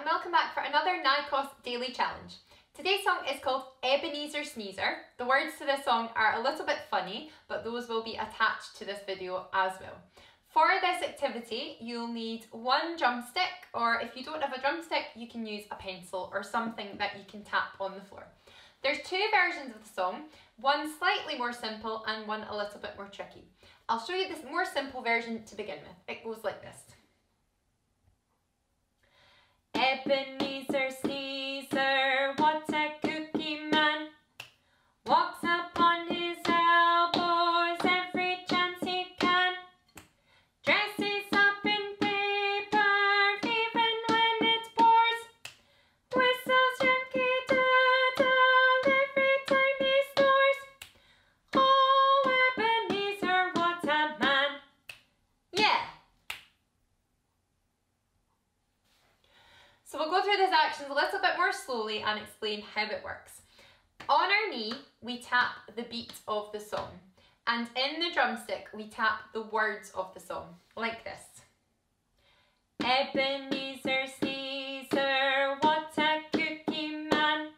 and welcome back for another NYCOS Daily Challenge. Today's song is called Ebenezer Sneezer. The words to this song are a little bit funny, but those will be attached to this video as well. For this activity, you'll need one drumstick, or if you don't have a drumstick, you can use a pencil or something that you can tap on the floor. There's two versions of the song, one slightly more simple and one a little bit more tricky. I'll show you this more simple version to begin with. It goes like this. Ebenezer Sneezer, what So we'll go through these actions a little bit more slowly and explain how it works. On our knee, we tap the beat of the song. And in the drumstick, we tap the words of the song, like this. Ebenezer Sneezer, what a cookie man.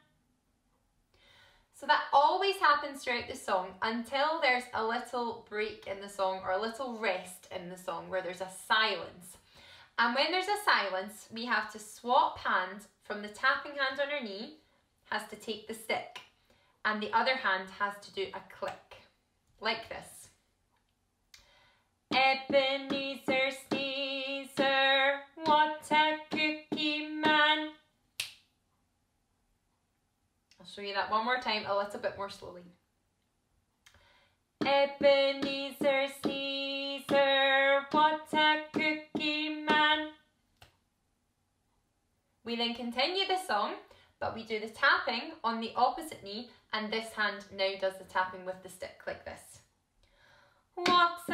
So that always happens throughout the song until there's a little break in the song or a little rest in the song where there's a silence. And when there's a silence, we have to swap hands from the tapping hand on our knee has to take the stick and the other hand has to do a click, like this. Ebenezer Sneezer, what a cookie man. I'll show you that one more time, a little bit more slowly. Ebenezer Sneezer, what a We then continue the song, but we do the tapping on the opposite knee, and this hand now does the tapping with the stick like this. Walks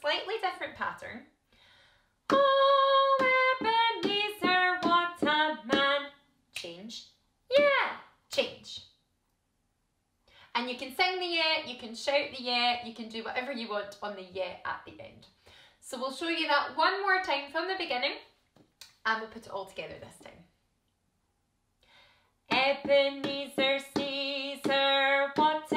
slightly different pattern. Oh, Ebenezer, what a man. Change. Yeah, change. And you can sing the yeah, you can shout the yeah, you can do whatever you want on the yeah at the end. So we'll show you that one more time from the beginning and we'll put it all together this time. Ebenezer Sneezer, what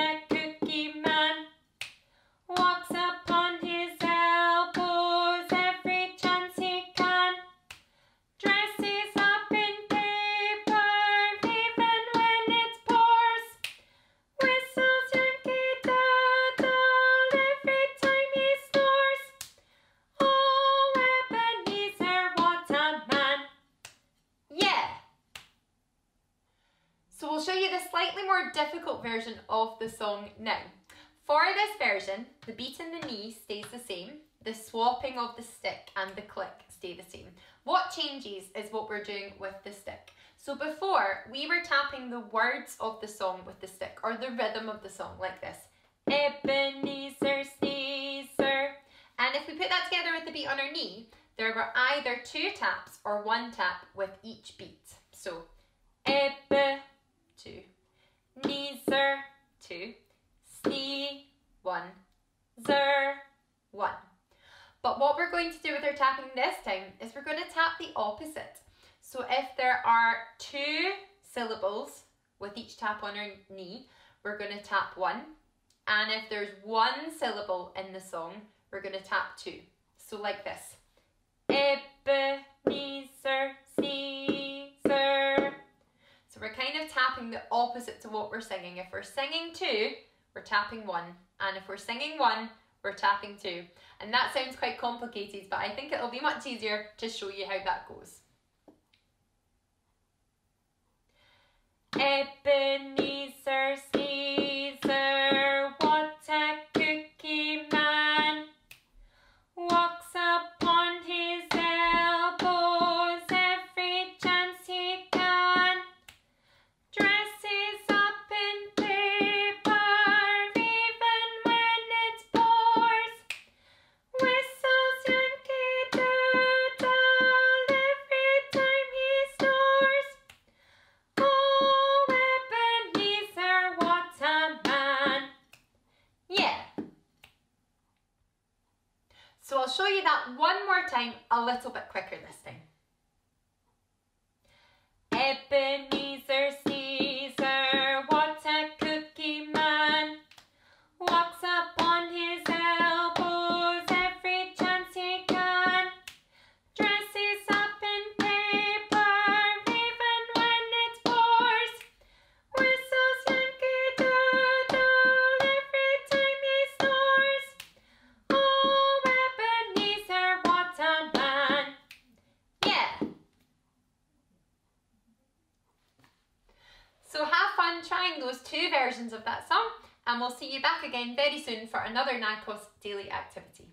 slightly more difficult version of the song now. For this version, the beat in the knee stays the same, the swapping of the stick and the click stay the same. What changes is what we're doing with the stick. So before, we were tapping the words of the song with the stick, or the rhythm of the song, like this. Ebenezer Sneezer. And if we put that together with the beat on our knee, there were either two taps or one tap with each beat. So, Ebe, two, Neezer, two, Snee, one, Zer, one. But what we're going to do with our tapping this time is we're going to tap the opposite. So if there are two syllables with each tap on our knee, we're going to tap one. And if there's one syllable in the song, we're going to tap two. So like this. Ebenezer, tapping the opposite to what we're singing. If we're singing two, we're tapping one. And if we're singing one, we're tapping two. And that sounds quite complicated, but I think it'll be much easier to show you how that goes. Ebenezer show you that one more time, a little bit quicker this time. Ebony two versions of that song and we'll see you back again very soon for another NYCOS daily activity.